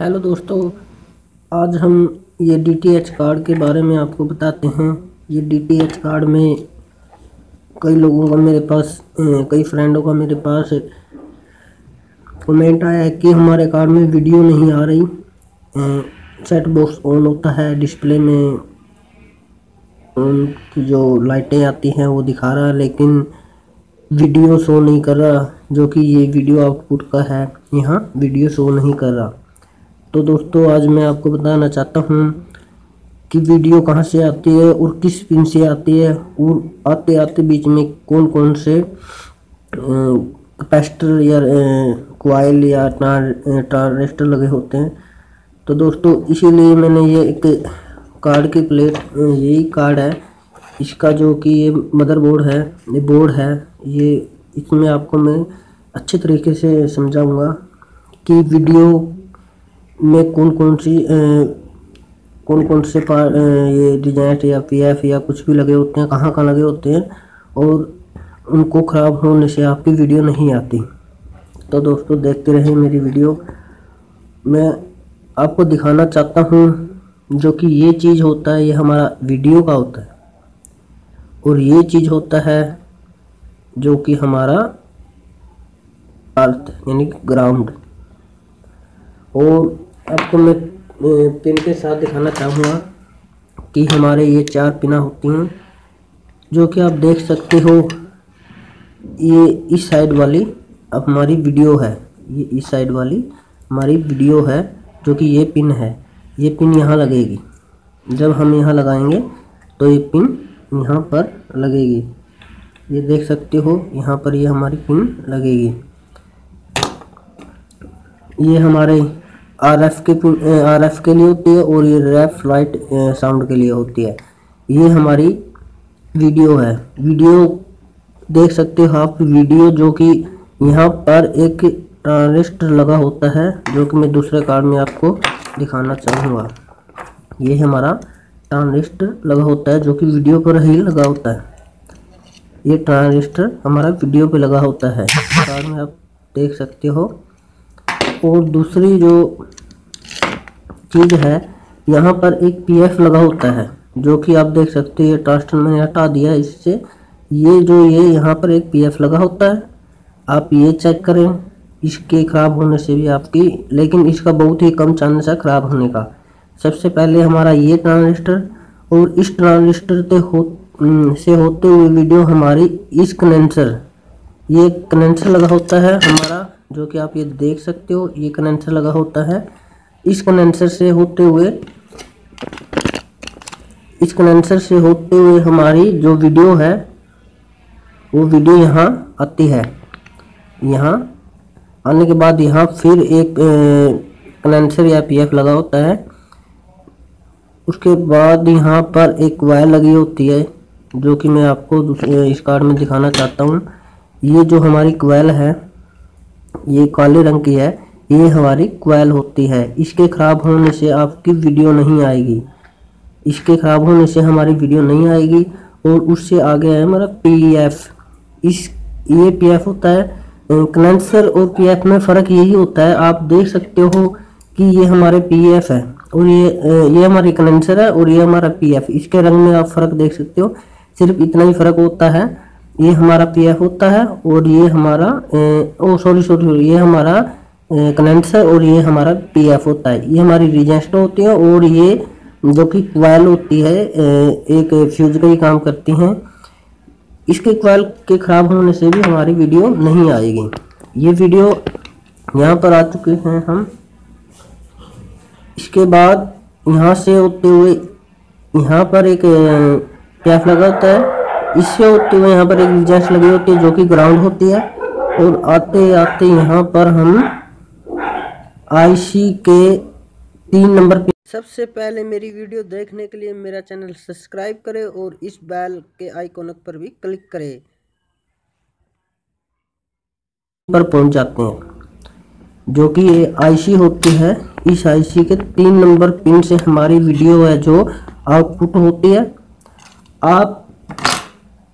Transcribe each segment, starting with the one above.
Hello दोस्तों, आज हम ये DTH कार्ड के बारे में आपको बताते हैं। ये DTH कार्ड में कई लोगों का मेरे पास कई फ्रेंडों का मेरे पास कमेंट आया है कि हमारे कार्ड में वीडियो नहीं आ रही। सेट बॉक्स ऑन होता है डिस्प्ले में उनकी जो लाइटें आती हैं वो दिखा रहा है, लेकिन वीडियो शो नहीं कर रहा, जो कि ये वीडियो आउटपुट का है। यहाँ वीडियो शो नहीं कर रहा। तो दोस्तों, आज मैं आपको बताना चाहता हूँ कि वीडियो कहाँ से आती है और किस पिन से आती है और आते आते बीच में कौन कौन से कैपेसिटर या कोयल या ट्रांजिस्टर लगे होते हैं। तो दोस्तों, इसीलिए मैंने ये एक कार्ड की प्लेट यही कार्ड है। इसका जो कि ये मदरबोर्ड है, ये बोर्ड है, ये इसमें आपको मैं अच्छे तरीके से समझाऊँगा कि वीडियो में कौन कौन सी कौन कौन से पार ये डिज़ाइन या पीएफ या कुछ भी लगे होते हैं, कहाँ कहाँ लगे होते हैं, और उनको ख़राब होने से आपकी वीडियो नहीं आती। तो दोस्तों, देखते रहे मेरी वीडियो मैं आपको दिखाना चाहता हूँ जो कि ये चीज़ होता है, ये हमारा वीडियो का होता है। और ये चीज़ होता है जो कि हमारा अर्थ यानी ग्राउंड और आपको मैं पिन के साथ दिखाना चाहूँगा कि हमारे ये चार पिना होती हैं, जो कि आप देख सकते हो, ये इस साइड वाली अब हमारी वीडियो है, ये इस साइड वाली हमारी वीडियो है, जो कि ये पिन है, ये पिन यहाँ लगेगी। जब हम यहाँ लगाएँगे तो ये पिन यहाँ पर लगेगी। ये देख सकते हो, यहाँ पर ये हमारी पिन लगेगी। ये हमारे आर एफ़ के आर एफ़ के लिए होती है और ये रेफ लाइट साउंड के लिए होती है। ये हमारी वीडियो है। वीडियो देख सकते हो आप, वीडियो जो कि यहाँ पर एक ट्रांजिस्टर लगा होता है, जो कि मैं दूसरे कार्ड में आपको दिखाना चाहूँगा। ये हमारा ट्रांजिस्टर लगा होता है, जो कि वीडियो पर ही लगा होता है। ये ट्रांजिस्टर हमारा वीडियो पे लगा होता है। कार्ड में आप देख सकते हो। और दूसरी जो चीज़ है, यहाँ पर एक पीएफ लगा होता है, जो कि आप देख सकते हैं ट्रांसटर मैंने हटा दिया इससे। ये जो ये, यहाँ पर एक पीएफ लगा होता है। आप ये चेक करें, इसके ख़राब होने से भी आपकी, लेकिन इसका बहुत ही कम चांस है ख़राब होने का। सबसे पहले हमारा ये ट्रांजिस्टर, और इस ट्रांजिस्टर से हो से होते हुए वीडियो हमारी इस कनेंसर। ये कनेंसर लगा होता है हमारा, जो कि आप ये देख सकते हो, ये कंडेंसर लगा होता है। इस कंडेंसर से होते हुए इस कंडेंसर से होते हुए हमारी जो वीडियो है, वो वीडियो यहाँ आती है। यहाँ आने के बाद यहाँ फिर एक कंडेंसर या पीएफ लगा होता है। उसके बाद यहाँ पर एक वायर लगी होती है, जो कि मैं आपको इस कार्ड में दिखाना चाहता हूँ। ये जो हमारी क्वेल है, ये काले रंग की है। ये हमारी क्वेल होती है। इसके ख़राब होने से आपकी वीडियो नहीं आएगी। इसके ख़राब होने से हमारी वीडियो नहीं आएगी और उससे आगे है हमारा पी एफ़ इस, ये पी एफ़ होता है कंडेंसर और पी एफ़ में फ़र्क यही होता है, आप देख सकते हो कि ये हमारे पी एफ़ है और ये ये हमारी कंडेंसर है और ये हमारा पी एफ़ इसके रंग में आप फ़र्क देख सकते हो, सिर्फ़ इतना ही फ़र्क होता है। ये हमारा पी एफ़ होता है और ये हमारा ओ सॉरी सॉरी, ये हमारा कंडेंसर और ये हमारा पी एफ़ होता है। ये हमारी रिजेस्टर होती है और ये जो कि क्वाइल होती है एक फ्यूज का ही काम करती हैं। इसके क्वाइल के ख़राब होने से भी हमारी वीडियो नहीं आएगी। ये वीडियो यहाँ पर आ चुके हैं हम। इसके बाद यहाँ से होते हुए यहाँ पर एक कैफ लगा होता है। इससे होते हुए यहाँ पर एक रिज़ल्ट लगी होती है जो कि ग्राउंड होती है। और आते आते यहाँ पर हम आईसी के तीन नंबर पे। सबसे पहले मेरी वीडियो देखने के लिए मेरा चैनल सब्सक्राइब करें और इस बैल के आइकॉन पर भी क्लिक करें। पर पहुँच जाते हैं। जो कि ये आईसी होती है इस आईसी के तीन नंबर पिन से हमारी वीडियो है जो आउटपुट होती है। आप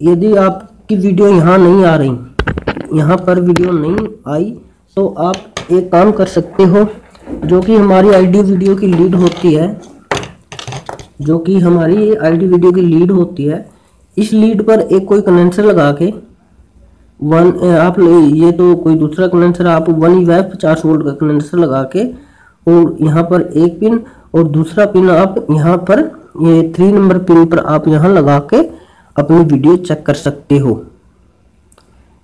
यदि आपकी वीडियो यहाँ नहीं आ रही यहाँ पर वीडियो नहीं आई तो आप एक काम कर सकते हो, जो कि हमारी आईडी वीडियो की लीड होती है, जो कि हमारी आईडी वीडियो की लीड होती है, इस लीड पर एक कोई कंडेंसर लगा के वन आप ये तो कोई दूसरा कंडेंसर आप वन ई पचास वोल्ट का कंडेंसर लगा के, और यहाँ पर एक पिन और दूसरा पिन आप यहाँ पर, ये थ्री नंबर पिन पर आप यहाँ लगा के अपनी वीडियो चेक कर सकते हो।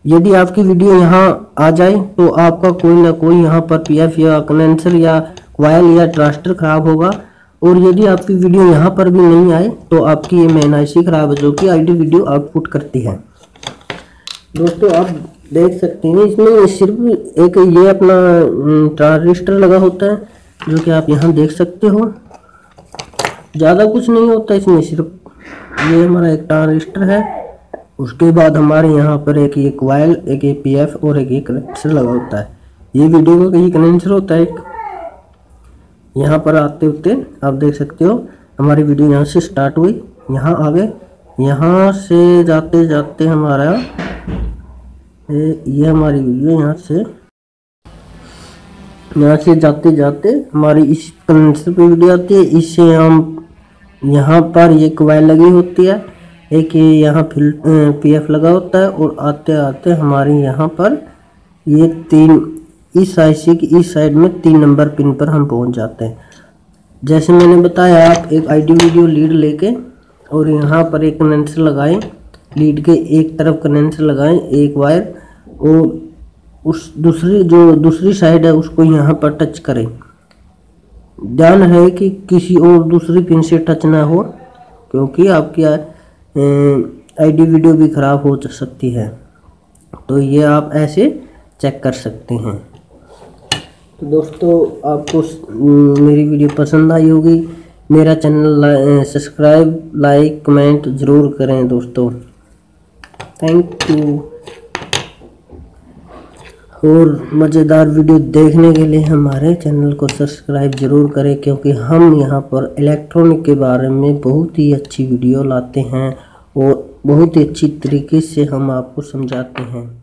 यदि आपकी वीडियो यहाँ आ जाए तो आपका कोई ना कोई यहाँ पर पीएफ या कंडेंसर या वायल या ट्रास्टर खराब होगा। और यदि आपकी वीडियो यहाँ पर भी नहीं आए तो आपकी ये मेन आईसी खराब है, जो कि आईडी वीडियो आउटपुट करती है। दोस्तों, आप देख सकते हैं, इसमें सिर्फ़ एक ये अपना ट्रांजिस्टर लगा होता है, जो कि आप यहाँ देख सकते हो। ज़्यादा कुछ नहीं होता इसमें, सिर्फ़ ये हमारा एक ट्रांजिस्टर है। उसके बाद हमारे यहाँ पर एक ये क्वाइल एक ए पी एफ़ और एक ये कनेक्टर लगा होता है। ये वीडियो का ये कनेक्टर होता है एक। यहाँ पर आते होते आप देख सकते हो, हमारी वीडियो यहाँ से स्टार्ट हुई, यहाँ आ गए यहाँ से जाते जाते हमारा, ये हमारी वीडियो यहाँ से यहाँ से जाते जाते हमारी इस कंडेंसर पे वीडियो आती है। इससे हम यहाँ पर ये क्वाइल लगी होती है। एक ये यहाँ फिल पीएफ लगा होता है और आते आते हमारे यहाँ पर ये तीन, इस आईसी की, इस साइड में तीन नंबर पिन पर हम पहुँच जाते हैं। जैसे मैंने बताया, आप एक आईडी वीडियो लीड लेके और यहाँ पर एक कंडेंसर लगाएँ, लीड के एक तरफ़ कंडेंसर लगाएँ, एक वायर, और उस दूसरी, जो दूसरी साइड है उसको यहाँ पर टच करें। ध्यान है कि किसी और दूसरी पिन से टच ना हो, क्योंकि आपकी आईडी वीडियो भी ख़राब हो सकती है। तो ये आप ऐसे चेक कर सकते हैं। तो दोस्तों, आपको मेरी वीडियो पसंद आई होगी। मेरा चैनल सब्सक्राइब, लाइक, कमेंट ज़रूर करें दोस्तों। Thank you. और मज़ेदार वीडियो देखने के लिए हमारे चैनल को सब्सक्राइब ज़रूर करें, क्योंकि हम यहाँ पर इलेक्ट्रॉनिक के बारे में बहुत ही अच्छी वीडियो लाते हैं और बहुत ही अच्छी तरीके से हम आपको समझाते हैं।